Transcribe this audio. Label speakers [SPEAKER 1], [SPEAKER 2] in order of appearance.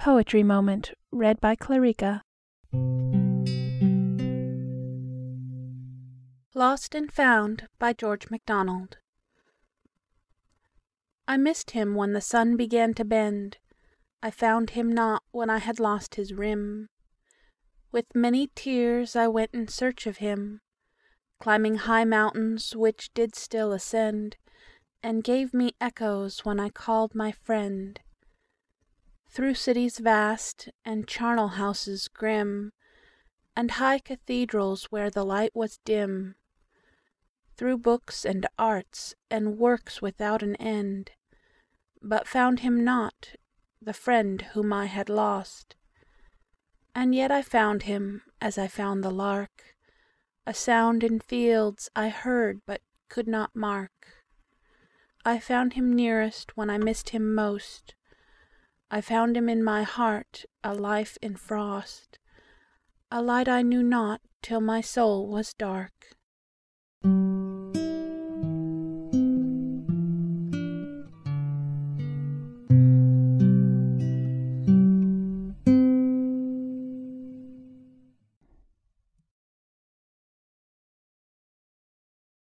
[SPEAKER 1] Poetry Moment. Read by Clarica.
[SPEAKER 2] Lost and Found by George MacDonald I missed him when the sun began to bend, I found him not when I had lost his rim. With many tears I went in search of him, Climbing high mountains which did still ascend, And gave me echoes when I called my friend. Through cities vast, and charnel houses grim, And high cathedrals where the light was dim; Through books and arts, and works without an end, But found him not, the friend whom I had lost. And yet I found him, as I found the lark, A sound in fields I heard but could not mark. I found him nearest when I missed him most. I found him in my heart, a life in frost, A light I knew not till my soul was dark.